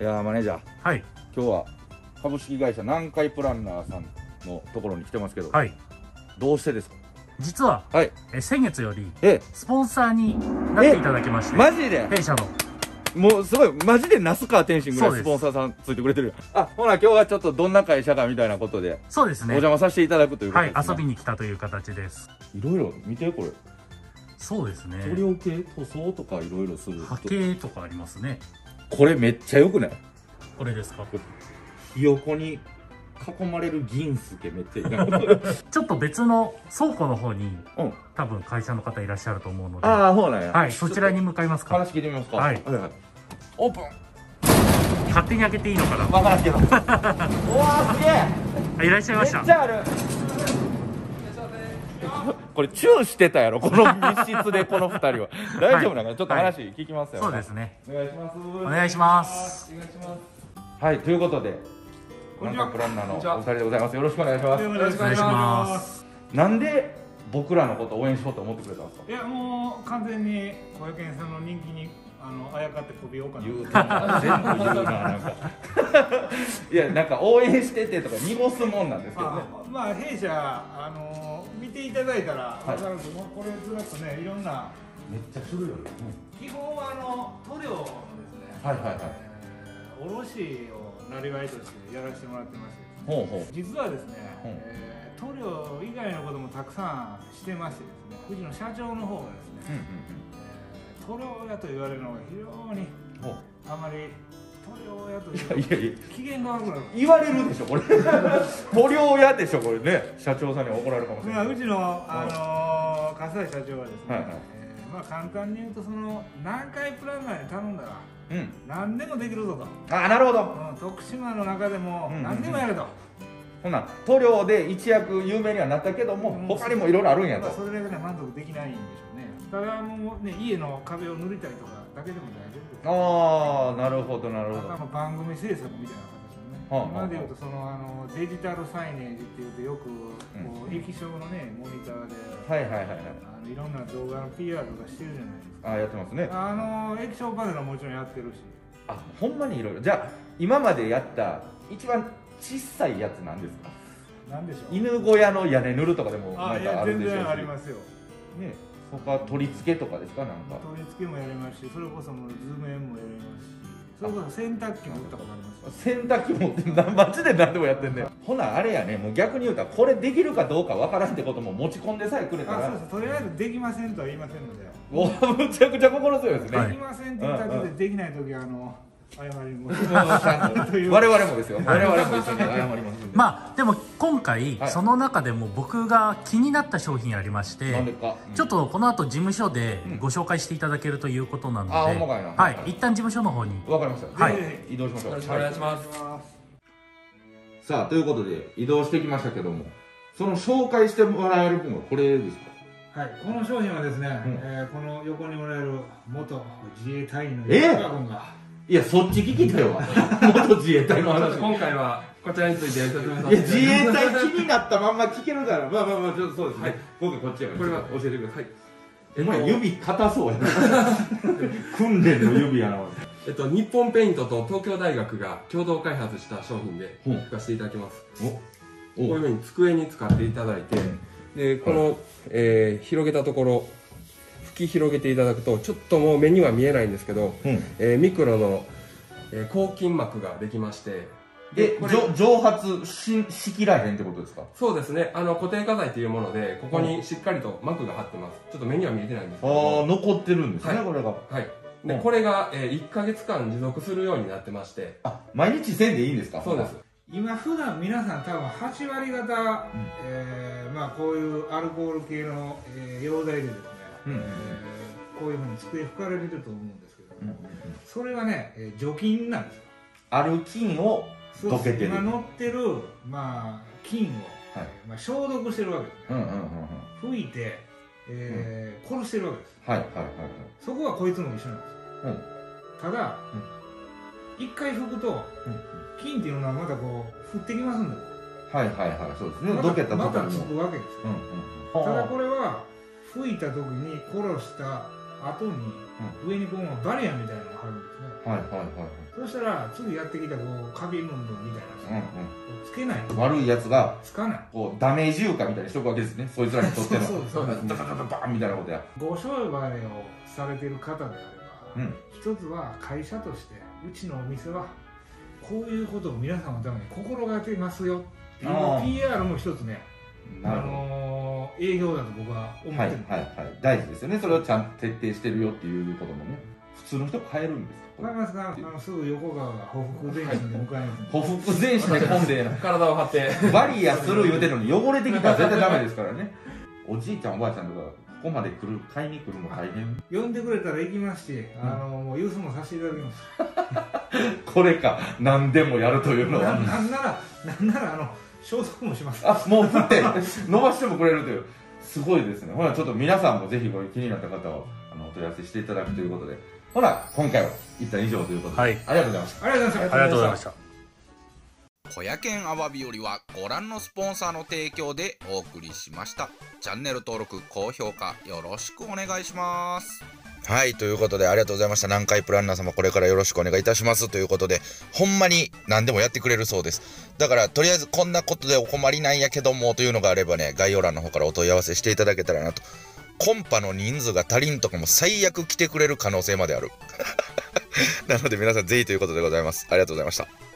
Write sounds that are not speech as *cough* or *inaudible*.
いやーマネージャー。はい。今日は株式会社南海プランナーさんのところに来てますけど、はい。どうしてですか？実ははい。え先月よりえスポンサーになっていただきましてマジで？弊社の。もうすごいマジで那須川天心ぐらいスポンサーさんついてくれてる。あほな今日はちょっとどんな会社かみたいなことでおそうですね。邪魔させていただくということはいです、ね。遊びに来たという形です。いろいろ見てこれ。そうですね。塗料系塗装とかいろいろする波形とかありますねこれめっちゃよくない？これですか？ひよこに囲まれる銀助めっちゃいい。な *laughs* ちょっと別の倉庫の方にうん。多分会社の方いらっしゃると思うので。ああそうなんや。はいそちらに向かいますか？話聞いてみますか。はい。はいオープン。勝手に開けていいのかな？分からんけど。*laughs* うわーすげえ。あいらっしゃいました。めっちゃあるこれチューしてたやろ？*laughs* この密室で *laughs* この二人は。大丈夫なのかな？ちょっと話聞きますよ、そうですね。お願いします。お願いします。はい。ということでなんかプランナーのお二人でございます。よろしくお願いします。よろしくお願いします。なんで僕らのことを応援しようと思ってくれたんですか？いやもう完全に小池さんの人気にあのあやかってこびようかな。言うてんな *laughs* 全部言うななんか。*laughs* いやなんか応援しててとか濁すもんなんですけどね。まあ、まあ弊社あの見ていただいたら分かると、もう。これずらっとねいろんなめっちゃ種類ある、基本はあの塗料のですね。はいはいはい。えー卸をなりわいとしてやらせてもらってまして。ですねほうほう。実はですね、う。んえー塗料以外のこともたくさんしてましてですね。富士の社長の方がですね、えー塗料屋と言われるのが非常にあまり塗料屋といいうやいやいや。機嫌が悪くなる。言われるでしょこれ。塗料屋でしょこれね。社長さんに怒られるかもしれない。まあ、うちの、あのー、笠井社長はですね、はいはい。えーまあ、簡単に言うとその南海プランナーに頼んだらうん。何でもできるぞと、あなるほど。うん徳島の中でもうんうんうん。何でもやれと、ほな塗料で一躍有名にはなったけども、うん。他にもいろいろあるんやと。まあ、それだけでは満足できないんでしょうねただもうね家の壁を塗りたりとかだけでも大丈夫です。ああなるほどなるほど。番組制作みたいな形のね、はあ今で言うとそのあのデジタルサイネージっていうとよくこう、液晶のねモニターで、はいはいはいはい。あのいろんな動画の PR とかしてるじゃないですか。あーやってますね。あの液晶パネルはもちろんやってるし。あほんまにいろいろじゃあ今までやった一番小さいやつなんですか？なんでしょう。犬小屋の屋根塗るとかでもあるでしょうし。然ありますよ。ね他取り付けとかですか？なんか。取り付けもやりますしそれこそもう図面もやりますしそれこそ洗濯機も打ったことあります。洗濯機もな *laughs* マジで何でもやってんねんほなあれやね。もう逆に言うたらこれできるかどうかわからんってことも持ち込んでさえくれたら。あそうですとりあえずできませんとは言いませんので。もうむちゃくちゃ心強いですね、はいできませんって言っただけでできない時はあの謝ります。我々もですよ、我々も一緒に謝りますんで。まあでも今回、はい。その中でも僕が気になった商品ありましてなんでか、ちょっとこの後事務所でご紹介していただけるということなので、あほんまかいな。はい、一旦事務所の方に。わかりました、はい。移動しましょう。よろしくお願いしはます。さあということで移動してきましたけどもその紹介してもらえる分はこれですか？はい、この商品はですね、うん。えーこの横におられる元自衛隊員のえ吉川君が、いやそっち聞きたいわ。*laughs* 元自衛隊の話。今回はこちらについて説明さいやせて自衛隊気になったまんま聞けるから。まあまあまあちょっとそうですね、はい。僕こっちやからこれは教えてください。えっとお前指硬そうやな。訓練の指やなえっと、日本ペイントと東京大学が共同開発した商品でほう。吹かせていただきます。おこういうふうに机に使っていただいてでこの、えー広げたところ吹き広げていただくとちょっともう目には見えないんですけど、うん。えーミクロの、えー抗菌膜ができましてで蒸蒸発ししきらへんってことですか？そうですね。あの固定化剤というものでここにしっかりと膜が張ってます。ちょっと目には見えてないんですけど。もああ残ってるんですね、はい。これが。はい。で、うん。これが、えー1ヶ月間持続するようになってまして。あ毎日せんでいいんですか？そうです。今普段皆さん多分8割方、えーまあ、こういうアルコール系の、えー溶剤でですね、うんうんうん。えーこういうふうに机拭かれてると思うんですけど。も、うんうんうん。それはね、えー除菌なんですよ。ある菌を溶けてる。今乗ってる、まあ、菌を、はい。まあ、消毒してるわけですね、うんうんうんうん。拭いて、えー殺してるわけです。はいはいはいはい。そこはこいつも一緒なんです。うん。ただ一、回拭くとうん菌っていうのはまたこう降ってきますんではいはいはい。そうですね。まどけたまたつとこにも。くわけですよ。うんうん。ただこれは吹いた時に殺した後に上にこうバリアみたいなのがあるんですね。はいはいはいそしたら次やってきたこうカビムンムンみたいなはい、さつけない。うんうん、悪いやつがつかない。こうダメージ床みたいにしとくわけですね。そいつらにとっての。そうそうダダダダダバーンみたいなことやご商売をされてる方であれば、うん。一つは会社としてうちのお店はこういうことを皆さんのために心がけてますよっていう PR も一つね。あなるほど営業だと僕は思ってはいる、はいはい。大事ですよね。それをちゃんと徹底してるよっていうこともね。普通の人買えるんですか？わかりますか？あのすぐ横川がほふ前進で向かいますほふく前進で混んで体を張って。バリアする言うてるのに汚れてきたら絶対ダメですからね。*laughs* おじいちゃんおばあちゃんとかここまで来る買いに来るの大変。呼んでくれたら行きますし、あのもうユースもさせていただきます。*laughs* これか。何でもやるというのなはなんならなんならあの消毒もします。あもう振って。伸ばしてもくれるという。すごいですね。ほらちょっと皆さんもぜひこれ気になった方はあのお問い合わせしていただくということで。ほら今回は一旦以上ということで、はい。ありがとうございました。ありがとうございました。ありがとうございました。小屋県アワビよりはご覧のスポンサーの提供でお送りしました。チャンネル登録高評価よろしくお願いしますはいということでありがとうございました。南海プランナー様これからよろしくお願いいたします。ということでほんまに何でもやってくれるそうです。だからとりあえずこんなことでお困りなんやけどもというのがあればね概要欄の方からお問い合わせしていただけたらなと。コンパの人数が足りんとかも最悪来てくれる可能性まである。*laughs* なので皆さんぜひということでございます。ありがとうございました。